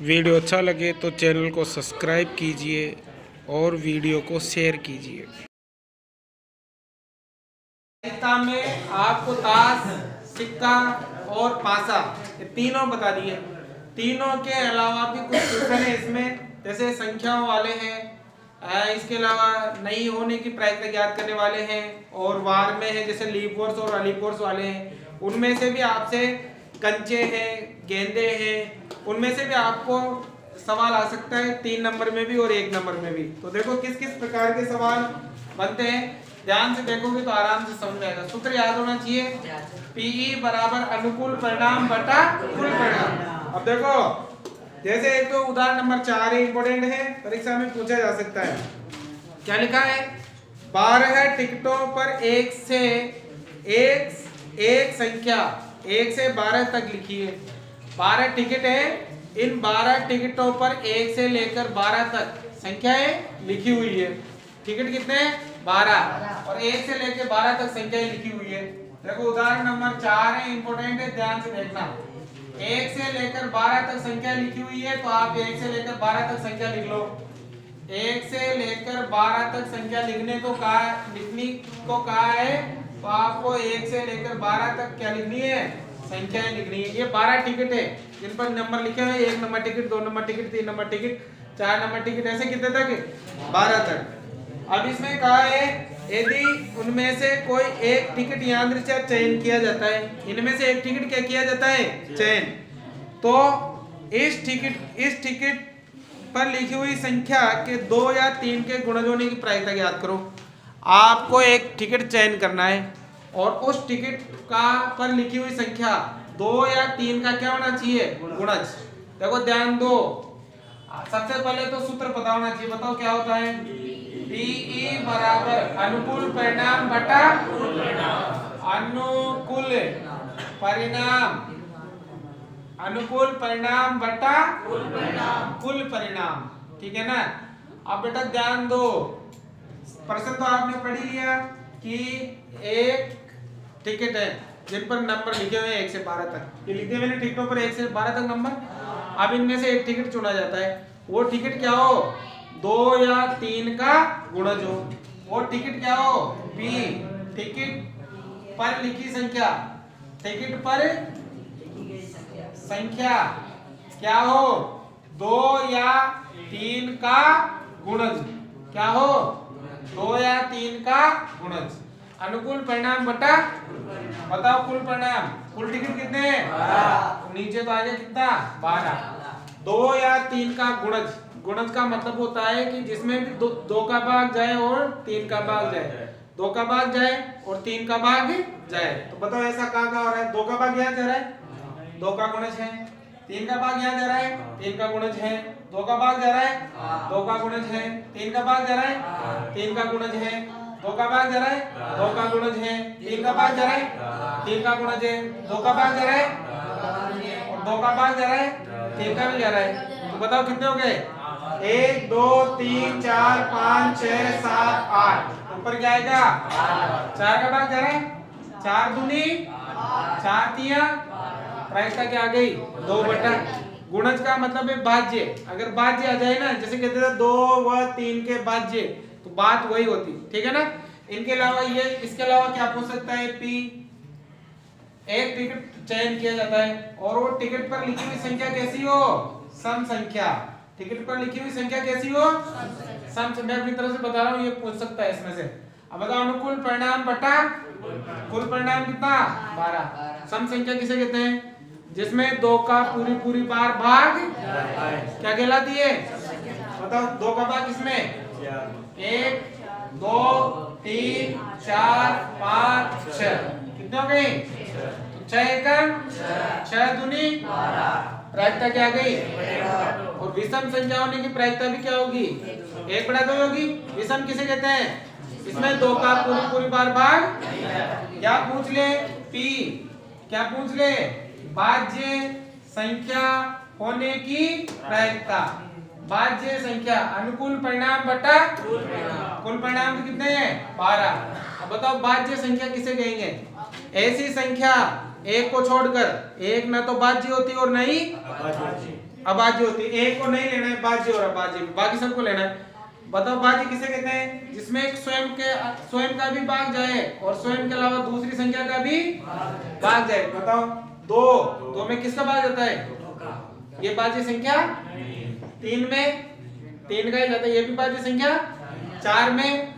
Video अच्छा लगे तो चैनल को सब्सक्राइब कीजिए और वीडियो को शेयर कीजिए। में आपको ताश सिक्का और पासा तीनों बता दिए। तीनों के अलावा भी कुछ क्वेश्चन है इसमें, जैसे संख्याओं वाले हैं इसके अलावा नहीं होने की प्रायिकता ज्ञात करने वाले हैं, और वार में है, जैसे लीप वर्स और अलीप वर्स वाले हैं। उनमें से भी आपसे कंचे हैं, गेंदे हैं, उनमें से भी आपको सवाल आ सकता है, तीन नंबर में भी और एक नंबर में भी। तो देखो किस किस प्रकार के सवाल बनते हैं। ध्यान से देखोगे तो आराम से समझ आएगा। सूत्र याद होना चाहिए। पीई बराबर अनुकूल परिणाम बटा कुल परिणाम। अब देखो, जैसे एक तो उदाहरण नंबर चार इंपोर्टेंट है, परीक्षा में पूछा जा सकता है। क्या लिखा है? बारह टिकटों पर एक से एक एक संख्या। एक से बारह तक लिखी है। बारह टिकट है। इन बारह टिकटों पर एक से लेकर बारह तक संख्याएँ लिखी हुई है। टिकट कितने? बारह। और एक से लेकर बारह तक संख्याएँ लिखी हुई है। देखो, उदाहरण नंबर चार है इंपोर्टेंट है, ध्यान से देखना। एक से लेकर बारह तक संख्या लिखी हुई है तो आप एक से लेकर बारह तक संख्या लिख लो। एक से लेकर बारह तक संख्या लिखने को कहा, लिखने को कहा है तो आपको एक से लेकर बारह तक क्या लिखनी है? संख्याएँ लिखनी है। ये बारह टिकट है। जिन पर नंबर लिखे हुए एक नंबर टिकट दो नंबर टिकट तीन नंबर टिकट चार नंबर टिकट ऐसे कितने तक बारह तक। अब इसमें कहा है, यदि उनमें से कोई एक टिकट यादृच्छिक चयन किया जाता है, इनमें से एक टिकट क्या किया जाता है? चयन। तो इस टिकट इस टिकट पर लिखी हुई संख्या के दो या तीन के गुणज होने की प्रायिकता ज्ञात करो। आपको एक टिकट चयन करना है और उस टिकट का पर लिखी हुई संख्या दो या तीन का क्या होना चाहिए? गुणज। देखो ध्यान दो। सबसे पहले तो सूत्र पता होना चाहिए। बताओ क्या होता है? पीई बराबर अनुकूल परिणाम बटा अनुकूल परिणाम। अनुकूल परिणाम बटा कुल परिणाम। ठीक है ना? अब बेटा ध्यान दो। प्रश्न तो आपने पढ़ ही लिया कि एक टिकट है, जिन पर नंबर लिखे हुए एक से बारह तक। ये लिखे हुए टिकटों पर एक से बारह तक नंबर अब इनमें से एक टिकट चुना जाता है। वो टिकट क्या हो? दो या तीन का गुणज हो। वो टिकट क्या हो? पी टिकट पर लिखी संख्या। टिकट पर संख्या क्या हो? दो या तीन का गुणज। क्या हो? दो या तीन का गुणज। अनुकूल परिणाम बटा बताओ कुल परिणाम। कुल टिकट कितने? हैं नीचे तो आ गया कितना? बारह। दो या तीन का गुणज। गुणज का मतलब होता है कि जिसमें भी दो, दो का भाग जाए और तीन का भाग जाए। दो का भाग जाए और तीन का भाग जाए। तो बताओ ऐसा कहाँ कहाँ हो रहा है? दो का भाग यहाँ जा रहा है? दो का गुणज है। तीन का भाग यहाँ जा रहा है तीन का गुणज है दो का भाग जा रहा है दो का गुणज है तीन का भाग जा रहा है तीन का गुणज है दो का भाग जा रहा है दो का गुणज है तीन का भाग जा रहा है तीन का गुणज है दो का भाग जा रहा है और दो का भाग जा रहा है तीन का भी जा रहा है। तो बताओ कितने हो गए? एक दो तीन चार पाँच छ सात आठ। ऊपर क्या आएगा? चार का भाग जा रहा है? चार दूनी? चार तिया? प्रायिकता क्या आ गई। दो बटा गुणज का मतलब है भाज्य अगर भाज्य आ जाए ना जैसे कहते थे दो व तीन के भाज्य तो बात वही होती ठीक है ना? इनके अलावा ये इसके अलावा क्या पूछ सकता है? पी एक टिकट चयन किया जाता है और वो टिकट पर लिखी हुई संख्या कैसी हो? सम संख्या टिकट पर लिखी हुई संख्या कैसी हो? सम मैं अपनी तरफ़ से बता रहा हूँ ये पूछ सकता है इसमें से। अब बताओ अनुकूल परिणाम बटा कुल परिणाम कितना? बारह। सम संख्या किसे कहते हैं? जिसमें दो का पूरी पूरी बार भाग। क्या कहलाती है बताओ, दो का भाग किसमें? एक, दो, तीन, चार, पाँच, छह। कितने हो गई छह एकम छह दुनी? प्रायिकता क्या गई? और विषम संख्या होने की प्रायिकता भी क्या होगी? एक बड़ा दो होगी। विषम किसे कहते हैं? इसमें दो का पूरी पूरी बार भाग। क्या पूछ ले? पी। क्या पूछ ले? बाज्य संख्या होने की प्रायिकता। बाज्य संख्या अनुकूल परिणाम बटा कुल परिणाम। तो कितने हैं? बारह। अब बताओ बाज्य संख्या किसे कहेंगे? ऐसी संख्या एक को छोड़कर एक ना तो बाज्य होती और नहीं अबाज्य होती। एक को नहीं लेना है बाज्य और अबाज्य बाकी सबको लेना है। बताओ बाज्य किसे कहते हैं? जिसमें एक स्वयं के स्वयं का भी भाग जाए और स्वयं के अलावा दूसरी संख्या का भी भाग जाए। बताओ दो। दो में किसका भाग जाता है? ये बाज्य संख्या? तीन में? तीन का ही जाता है। ये भी बाज्य संख्या? चार में?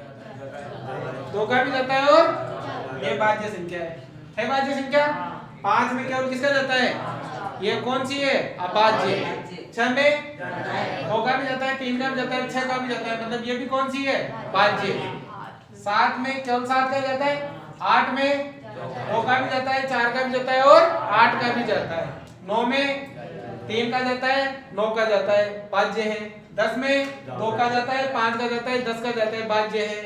दो का भी जाता है और? ये बाज्य संख्या है। है बाज्य संख्या? पाँच में केवल किसका जाता है? ये कौन सी है? अबाज्य छह में? दो का भी जाता है, तीन का भी जाता है, छह का भी जाता है। मतलब ये भी कौन सी है? बाज्य सात में? केवल सात का जाता है। आठ में? दो का भी जाता है, चार का भी जाता है और आठ का भी जाता है। नौ में तीन का जाता है, नौ का जाता है बाज्य है। दस में दो का जाता है, पाँच का जाता है, दस का जाता है बाज्य है।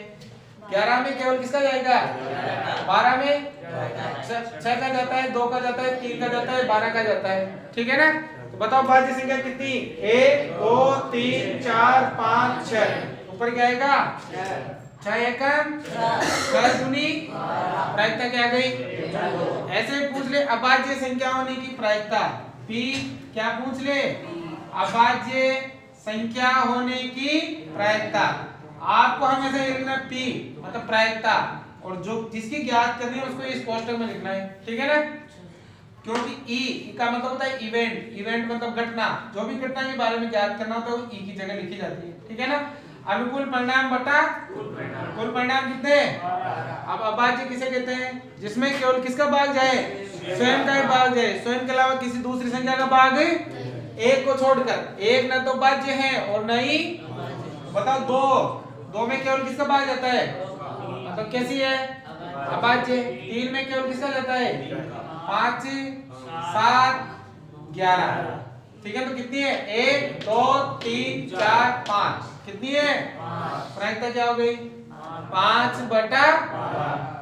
ग्यारह में केवल किसका जाएगा? बारह में छह का जाता है, दो का जाता है, तीन का जाता है, बारह का जाता है। ठीक है ना? तो बताओ बाज्य संख्या कितनी? एक, दो, तीन, चार, पाँच, छह। ऊपर क्या आएगा? छह एकम छह दूनी प्रायिकता क्या गई? ऐसे पूछ ले अबाज्य संख्या होने की प्रायिकता। पी क्या पूछ ले? अबाज्य संख्या होने की प्रायिकता। आपको हमेशा ये लिखना पी मतलब प्रायिकता। और जो, जिसकी ज्ञात करनी है उसको इस कोष्टक में लिखना है। ठीक है ना? क्योंकि ई ई का मतलब होता है इवेंट इवेंट मतलब घटना। जो भी घटना के बारे में ज्ञात करना होता है, वो ई की जगह लिखी जाती है। ठीक है ना? अनुकूल परिणाम बटा कुल परिणाम कितने? अब अबाज्य किसे कहते हैं? जिसमें केवल किसका भाग जाए? स्वयं का भाग जाए। स्वयं के अलावा किसी दूसरी संख्या का भाग एक को छोड़कर। एक न तो बाज्य है और न ही बताओ दो। दो में केवल किसका भाग जाता है? मतलब कैसी है? अबाज्य तीन में केवल किसका जाता है? पाँच, सात, ग्यारह। ठीक है तो कितनी है? एक, दो, तीन, चार, पाँच। कितनी है? प्रायिकता क्या हो गई? पाँच। बटा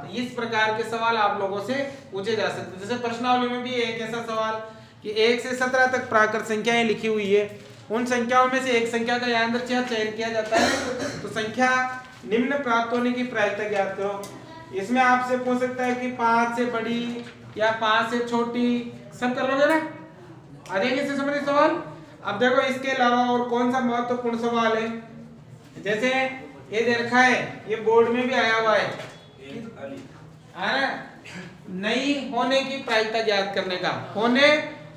तो इस प्रकार के सवाल आप लोगों से पूछे जा सकते जैसे प्रश्नावली में भी एक ऐसा सवाल कि एक से सत्रह तक प्राकृत संख्याएँ लिखी हुई है। उन संख्याओं में से एक संख्या का यहाँ अंदर चयन किया जाता है। तो संख्या निम्न प्राप्त होने की प्रायिकता ज्ञात करो। इसमें आपसे पूछ सकता है कि पाँच से बड़ी या पाँच से छोटी? सब कर लोगे ना आ जाएँगे इससे संबंधित सवाल। अब देखो इसके अलावा और कौन सा महत्वपूर्ण सवाल है? जैसे ये दे रखा है ये बोर्ड में भी आया हुआ है। है नहीं होने की प्रायिकता ज्ञात करने का। होने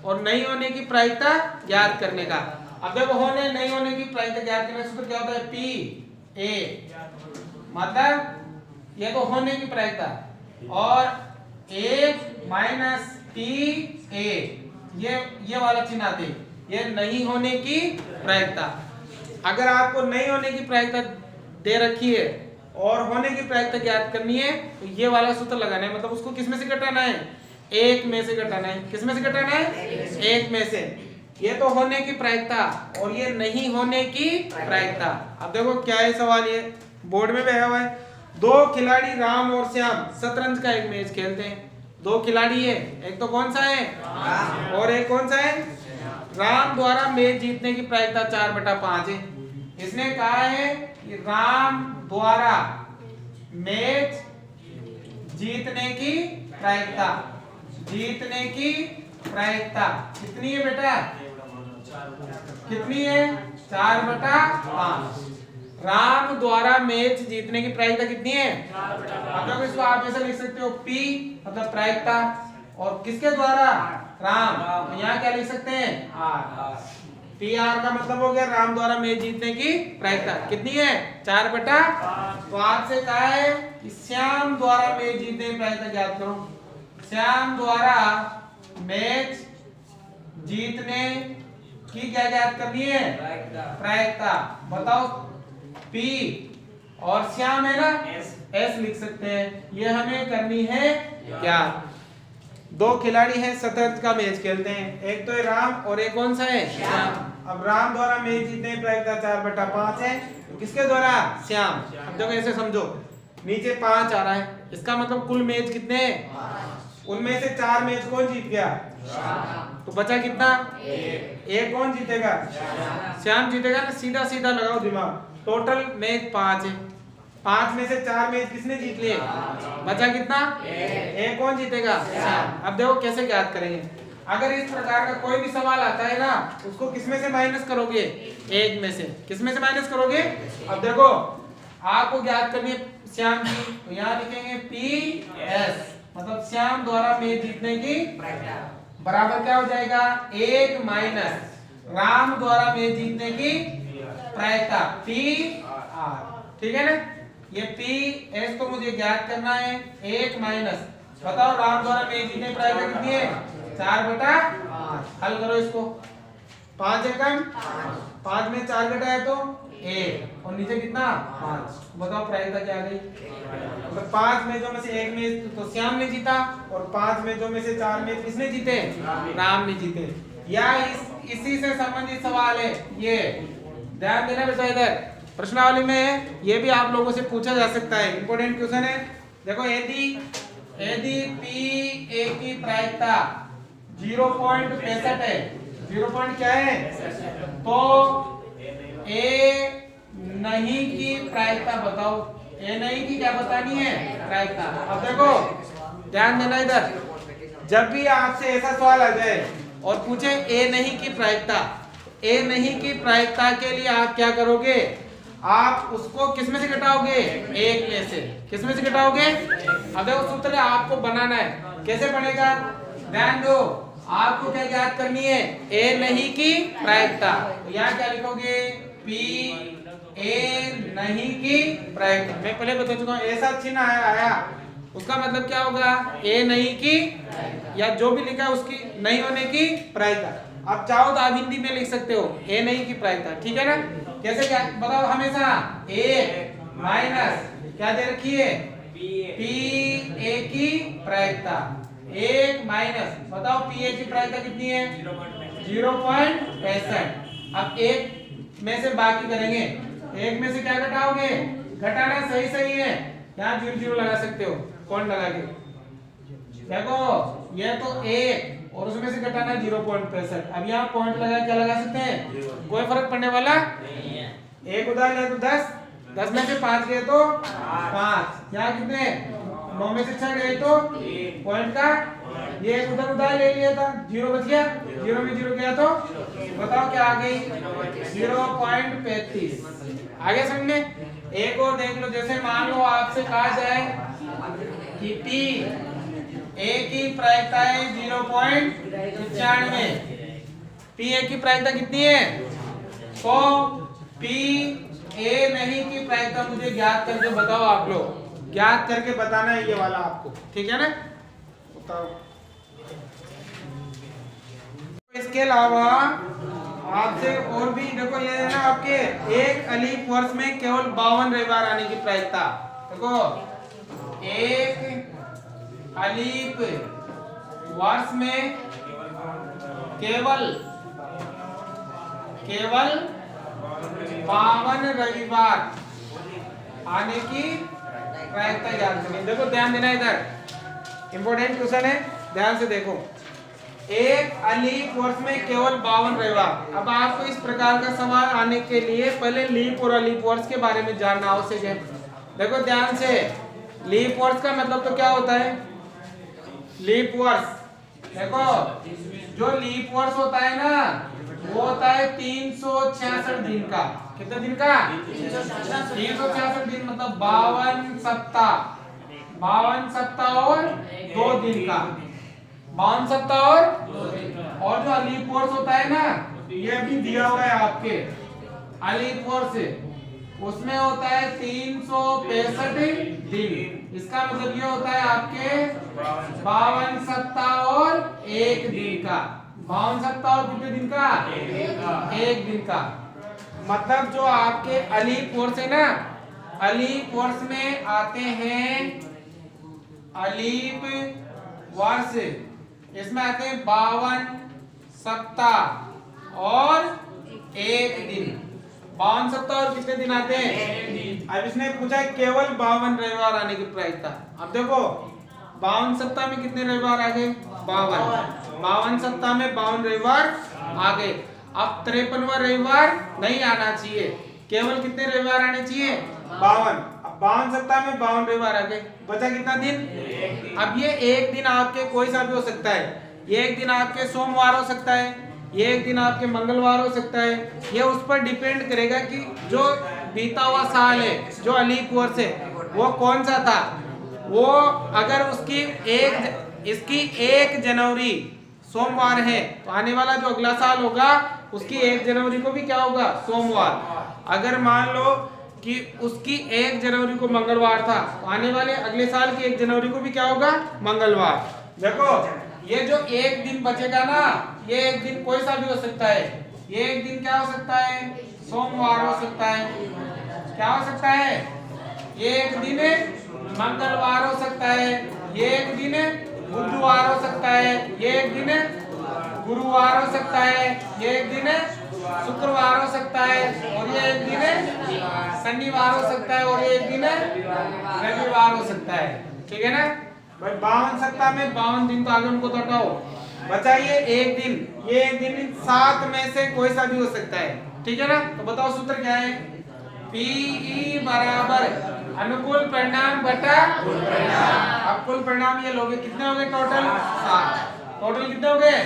और नहीं होने की प्रायिकता ज्ञात करने का। अब देखो होने नहीं होने की प्रायिकता ज्ञात करने सूत्र क्या होता है? P A. मतलब ये तो होने की प्रायिकता। और एक माइनस पी ए। ये ये वाला चिन्ह आते ये नहीं होने की प्रायिकता। अगर आपको नहीं होने की प्रायिकता दे रखी है और होने की प्रायिकता ज्ञात करनी है तो ये वाला सूत्र लगाना है। मतलब उसको किसमें से घटाना है? एक में से घटाना है। किसमें से घटाना है? एक में से। ये तो होने की प्रायिकता और ये नहीं होने की प्रायिकता। अब देखो क्या है सवाल ये। बोर्ड में आया हुआ है। दो खिलाड़ी राम और श्याम शतरंज का एक मैच खेलते हैं। दो खिलाड़ी है। एक तो कौन सा है? और एक कौन सा है? राम द्वारा मैच जीतने की प्रायिकता चार बटा पाँच है। इसने कहा है कि राम द्वारा मैच जीतने की प्रायिकता, जीतने की प्रायिकता। कितनी है बेटा? कितनी है? चार बटा पाँच। राम द्वारा मैच जीतने की प्रायिकता कितनी है? मतलब इसको आप ऐसा लिख सकते हो, पी मतलब प्रायिकता। और किसके द्वारा? राम। तो यहाँ क्या लिख सकते हैं? आर पी आर का मतलब हो गया राम द्वारा मैच जीतने की प्रायिकता कितनी है? चार बटा तो आपसे कहा है कि श्याम द्वारा मैच जीतने की प्रायिकता ज्ञात करो। श्याम द्वारा मैच जीतने की क्या ज्ञात करनी है? प्रायिकता बताओ। पी और श्याम है ना? एस, एस लिख सकते हैं। ये हमें करनी है क्या दो खिलाड़ी हैं शतरंज का मैच खेलते हैं। एक तो है राम और एक कौन सा है? श्याम। अब राम द्वारा मैच जीतने प्रायिकता चार बटा पाँच है। तो किसके द्वारा? श्याम। अब देखो ऐसे समझो। नीचे पाँच आ रहा है। इसका मतलब कुल मैच कितने हैं? उनमें से चार मैच कौन जीत गया? तो बचा कितना? एक। कौन जीतेगा? श्याम। जीतेगा ना? सीधा सीधा लगाओ दिमाग। टोटल मैच पाँच है। पाँच में से चार मैच किसने जीत लिए? बचा कितना? एक। कौन जीतेगा? अब देखो कैसे ज्ञात करेंगे। अगर इस प्रकार का कोई भी सवाल आता है ना उसको किसमें से माइनस करोगे? एक में से। किसमें से माइनस करोगे? अब देखो आपको ज्ञात करनी है श्याम की। तो यहाँ लिखेंगे पी एस मतलब श्याम द्वारा मैच जीतने की बराबर क्या हो जाएगा? एक माइनस राम द्वारा मैच जीतने की प्रायता। पी आर ठीक है ना? ये पी एस को मुझे ज्ञात करना है एक माइनस बताओ राम द्वारा मैच जीतने की प्रायता कितनी है? चार बटा हल करो इसको। पाँच एकम पाँच में चार घटाया तो एक। और नीचे कितना? पाँच। बताओ प्रायता क्या गई? मतलब पाँच मैचों में से एक मैच तो श्याम ने जीता और पाँच में जो में से चार में किसने जीते? राम ने जीते। या इस, इसी से संबंधित सवाल है। ये ध्यान देना बेटा इधर। प्रश्नावली में ये भी आप लोगों से पूछा जा सकता है। इंपॉर्टेंट क्वेश्चन है। देखो, यदि यदि पी ए की प्रायिकता ज़ीरो पॉइंट पैंसठ है, ज़ीरो पॉइंट क्या है? तो ए नहीं की प्रायिकता बताओ। ए नहीं की क्या बतानी है? प्रायिकता। अब देखो, ध्यान देना इधर। जब भी आपसे ऐसा सवाल आ जाए और पूछे ए नहीं की प्रायिकता ए नहीं की प्रायिकता के लिए आप क्या करोगे? आप उसको किसमें से घटाओगे? एक में से। किसमें से घटाओगे? अब देखो सूत्र आपको बनाना है, कैसे बनेगा? ध्यान दो, आपको क्या याद करनी है? ए नहीं की प्रायिकता। तो यहाँ क्या लिखोगे? पी ए नहीं की प्रायिकता। मैं पहले बता चुका हूँ, ऐसा चिन्ह आया आया। उसका मतलब क्या होगा? ए नहीं की या जो भी लिखा है उसकी नहीं होने की प्रायिकता। आप चाहो तो आप हिंदी में लिख सकते हो। ए नहीं की प्रायिकता, ठीक है ना? कैसे क्या, बताओ हमेशा। ए माइनस क्या दे रखी है? पी ए की प्रायिकता। एक माइनस बताओ पी ए की प्रायिकता कितनी है? ज़ीरो पॉइंट पैंसठ। अब एक में से बाकी करेंगे। एक में से क्या घटाओगे? घटाना सही सही है। यहाँ ज़ीरो ज़ीरो लगा सकते हो? कौन लगा के? देखो, ये तो एक और उसमें से घटाना ज़ीरो पॉइंट पैंसठ। अब यहाँ पॉइंट लगा क्या लगा सकते हैं? कोई फ़र्क पड़ने वाला? एक उधार लिया तो दस। दस में से पाँच गए तो पाँच। यहाँ कितने? नौ में से छह गए तो पॉइंट का? ये एक उधर उधार ले लिया था। ज़ीरो बच गया? ज़ीरो। में ज़ीरो गया तो? बताओ क्या आ गई? ज़ीरो पॉइंट पैंतीस। आगे समझ में एक और देख लो जैसे मान लो आपसे कहा जाए कि पी ए की प्रायिकता है ज़ीरो पॉइंट पचानवे पी ए की प्रायिकता कितनी है? तो पी ए नहीं की प्रायिकता मुझे ज्ञात करके बताओ आप लोग। ज्ञात करके बताना है ये वाला आपको। ठीक है ना? बताओ। इसके अलावा आपसे और भी देखो ये है ना आपके एक अलीफ वर्ष में केवल बावन रविवार आने की प्रायिकता। देखो एक अलीफ वर्ष में केवल केवल बावन रविवार। आने की देखो, ध्यान देना इधर। इंपॉर्टेंट क्वेश्चन है, ध्यान से देखो। एक अलीप वर्ष में केवल बावन रविवार। अब आपको इस प्रकार का सवाल आने के लिए पहले लीप और अलीप वर्ष के बारे में जानना आवश्यक है। देखो, ध्यान से। लीप वर्ष का मतलब तो क्या होता है? लीप वर्ष देखो, जो लीप वर्ष होता है ना, वो होता है तीन सौ छियासठ दिन का। कितने दिन का? तीन सौ छियासठ दिन मतलब बावन सप्ताह। बावन सप्ताह और दो दिन का। बावन सप्ताह और और जो अलीप वर्ष होता है ना, ये भी दिया हुआ है आपके। अलीप वर्ष उसमें होता है तीन सौ पैंसठ दिन। इसका मतलब ये होता है आपके बावन सप्ताह और एक दिन का। बावन सप्ताह और कितने दिन का? एक दिन का। मतलब जो आपके अलीप वर्ष है ना अलीप वर्ष में आते हैं अलीप वर्ष। इसमें आते हैं बावन सप्ताह और एक दिन। बावन सप्ताह और कितने दिन आते हैं? अब इसने पूछा केवल बावन रविवार आने की प्रायिकता अब देखो बावन सप्ताह में कितने रविवार आ गए? बावन। बावन। सप्ताह में बावन रविवार आ गए। अब तिरपनवा रविवार नहीं आना चाहिए। केवल कितने रविवार आने चाहिए? बावन। अब बावन सप्ताह में बावन रविवार आ गए। बचा कितना दिन? अब ये एक दिन आपके कोई सा भी हो सकता है। ये एक दिन आपके सोमवार हो सकता है। ये एक दिन आपके मंगलवार हो सकता है। ये उस पर डिपेंड करेगा कि जो बीता हुआ साल है, जो अलीप वर्ष है वो कौन सा था? वो अगर उसकी एक इसकी एक जनवरी सोमवार है तो आने वाला जो अगला साल होगा, उसकी एक जनवरी को भी क्या होगा? सोमवार। अगर मान लो कि उसकी एक जनवरी को मंगलवार था तो आने वाले अगले साल की एक जनवरी को भी क्या होगा? मंगलवार। देखो ये जो एक दिन बचेगा ना ये एक दिन कोई सा भी हो सकता है ये एक दिन क्या हो सकता है सोमवार हो सकता है क्या हो सकता है ये एक दिन मंगलवार हो सकता है ये एक दिन बुधवार हो सकता है ये एक दिन गुरुवार हो सकता है ये एक दिन शुक्रवार हो सकता है और ये एक दिन शनिवार हो सकता है और ये एक दिन रविवार हो सकता है ठीक है ना भाई, बावन सप्ताह में बावन दिन तो आगे उनको तो हटाओ बचा ये एक दिन। ये एक दिन सात में से कोई सा भी हो सकता है। ठीक है ना? तो बताओ सूत्र क्या है? पीई बराबर अनुकूल परिणाम बटा अब कुल परिणाम ये लोगे, कितने हो गए टोटल सात। टोटल कितने हो गए?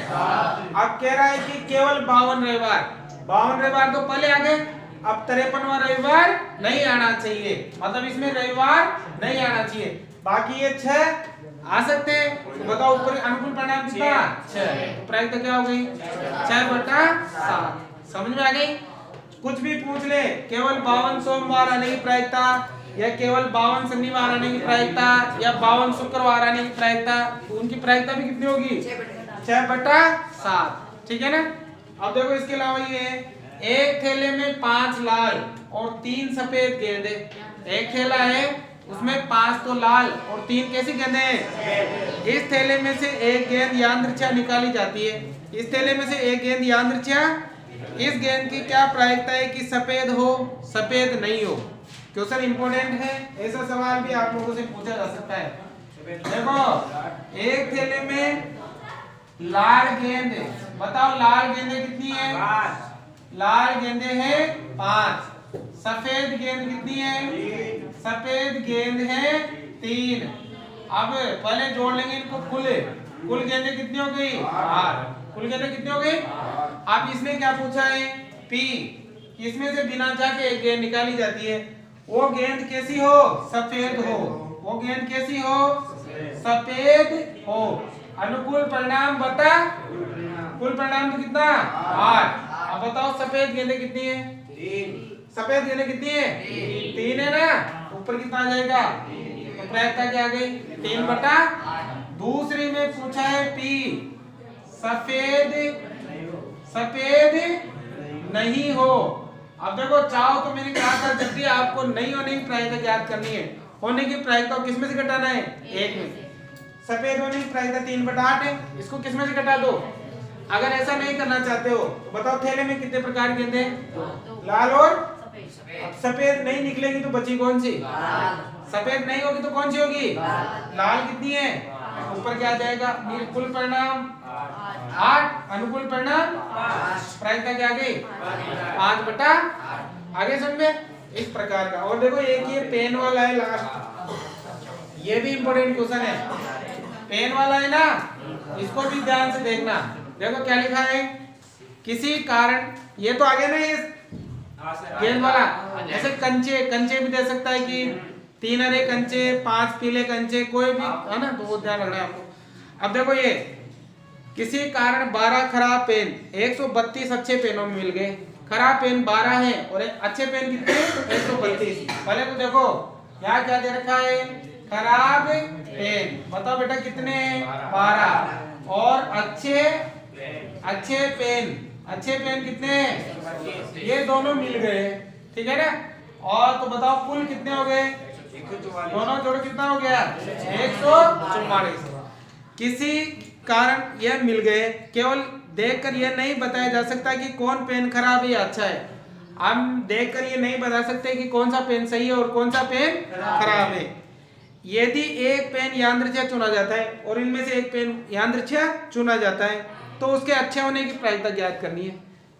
अब कह रहा है कि केवल बावन रविवार। बावन रविवार तो पहले आ गए। अब तिरपनवा रविवार नहीं आना चाहिए। मतलब इसमें रविवार नहीं आना चाहिए। बाकी ये छह आ सकते हैं। तो बताओ ऊपर अनुकूल परिणाम कितना? छह। तो क्या हो गई? छह बटा सात। समझ में आ गई? कुछ भी पूछ ले। केवल बावन सोमवार आने की प्रायिकता या केवल बावन शनिवार आने की प्रायिकता या बावन शुक्रवार आने की प्रायिकता तो उनकी प्रायिकता भी कितनी होगी? छह बटा सात। ठीक है ना? अब देखो इसके अलावा ये एक थैले में पाँच लाल और तीन सफ़ेद गेंदे। एक थैला है उसमें पाँच तो लाल और तीन कैसी गेंदे हैं? इस थैले में से एक गेंद यांत्रिचा निकाली जाती है। इस थैले में से एक गेंद यांत्रिचा इस गेंद की क्या प्रायिकता है कि सफ़ेद हो सफ़ेद नहीं हो? क्वेश्चन इंपॉर्टेंट है। ऐसा सवाल भी आप लोगों से पूछा जा सकता है। देखो एक थैले में लाल गेंद बताओ लाल गेंदे कितनी है? लाल गेंदे है पाँच। सफ़ेद गेंद कितनी है? सफ़ेद गेंद है तीन। अब पहले जोड़ लेंगे इनको कुल। कुल गेंदे कितनी हो गई? आठ। कुल गेंदे कितनी हो गई? अब इसने क्या पूछा है? पी। इसमें से बिना जाके एक गेंद निकाली जाती है। वो गेंद कैसी हो? सफ़ेद हो। वो गेंद कैसी हो? सफ़ेद हो। अनुकूल परिणाम बता। कुल परिणाम तो कितना? आठ। अब बताओ सफ़ेद गेंदे कितनी है? तीन। सफ़ेद गेंदे कितनी है? तीन है ना? ऊपर कितना आ जाएगा? तो प्रायिकता क्या आ गई तीन बटा दूसरी में पूछा है पी सफ़ेद सफ़ेद नहीं हो। अब देखो, चाहो तो मैंने कहा था भी आपको नहीं होने की प्रायिकता ज्ञात करनी है। होने की प्रायिकता किसमें से घटाना है? एक में सफ़ेद होने की प्रायिकता तीन बटा आठ है। इसको किसमें से घटा दो? अगर ऐसा नहीं करना चाहते हो तो बताओ थैले में कितने प्रकार के गेंदे लाल और सफ़ेद नहीं निकलेगी तो बची कौन सी? सफ़ेद नहीं होगी तो कौन सी होगी? लाल कितनी है? ऊपर क्या आ जाएगा? कुल परिणाम। आठ अनुकूल परिणाम। प्रायिकता क्या आ गई पाँच बटा आगे समझ में? इस प्रकार का। और देखो एक ये पेन वाला है लास्ट ये भी इंपॉर्टेंट क्वेश्चन है। पेन वाला है ना? इसको भी ध्यान से देखना। देखो क्या लिखा है? किसी कारण ये तो आगे ना इस गेंद वाला। ऐसे कंचे कंचे भी दे सकता है कि तीन हरे कंचे पाँच पीले कंचे कोई भी है ना? तो वो ध्यान रखना है आपको। अब देखो ये किसी कारण 12 खराब पेन 132 अच्छे पेनों में मिल गए। खराब पेन 12 है और अच्छे पेन कितने एक सौ बत्तीस। पहले तो देखो यहाँ क्या दे रखा है? खराब पेन। बताओ बेटा कितने बारह। और अच्छे अच्छे पेन। अच्छे पेन कितने ये दोनों मिल गए, ठीक है ना? और तो बताओ, कुल कितने हो गए? दोनों जोड़ कितना हो गया? एक सौ चौवालीस। किसी कारण यह मिल गए, केवल देखकर यह नहीं बताया जा सकता कि कौन पेन खराब है अच्छा है। हम देखकर ये नहीं बता सकते कि कौन सा पेन सही है और कौन सा पेन खराब है। यदि एक पेन यांत्रिचा चुना जाता है और इनमें से एक पेन यांत्रिचा चुना जाता है तो उसके अच्छे होने की प्रायिकता ज्ञात करनी है।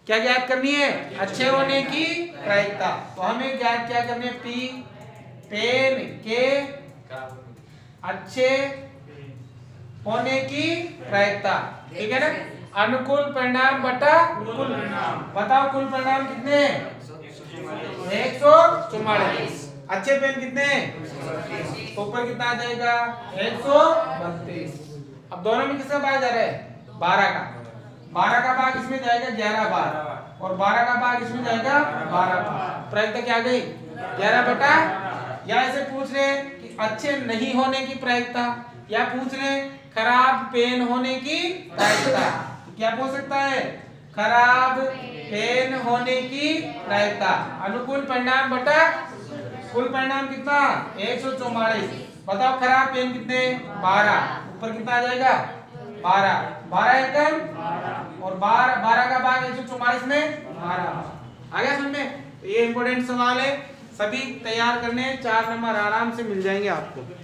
क्या ज्ञात करनी है? अच्छे होने की प्रायिकता। तो हमें ज्ञात क्या करनी है? पी, पेन के अच्छे होने की प्रायिकता। ठीक है ना? अनुकूल परिणाम बटा कुल बताओ कुल परिणाम कितने एक सौ चौवालीस। अच्छे पेन कितने ऊपर कितना आ जाएगा? एक सौ बत्तीस। अब दोनों में किसका भाग जा रहा है? बारह का। बारह का भाग इसमें जाएगा ग्यारह बार। और बारह का भाग इसमें जाएगा बारह बार। प्रायिकता क्या गई? ग्यारह बटा। या ऐसे पूछ रहे कि अच्छे नहीं होने की प्रायिकता या पूछ रहे खराब पेन होने की प्रायिकता तो क्या पूछ सकता है? खराब पेन होने की प्रायिकता अनुकूल परिणाम बटा कुल परिणाम कितना? एक सौ चौवालीस। बताओ खराब पेन कितने? बारह। ऊपर कितना आ जाएगा? बारह। बारह एकम और बारह बारह का भाग एक सौ चौवालीस में? बारह। आ गया समझ में? तो ये इम्पोर्टेंट सवाल है। सभी तैयार करने चार नंबर आराम से मिल जाएँगे आपको।